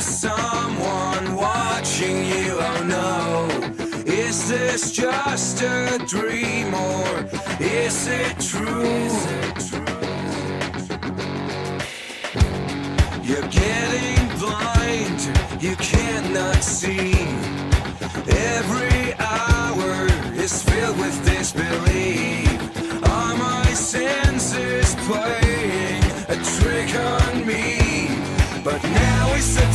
there someone watching you? Oh no. Is this just a dream or is it true? Is it true? You're getting blind, you cannot see. Every hour is filled with disbelief. Are my senses playing a trick on me? But now it's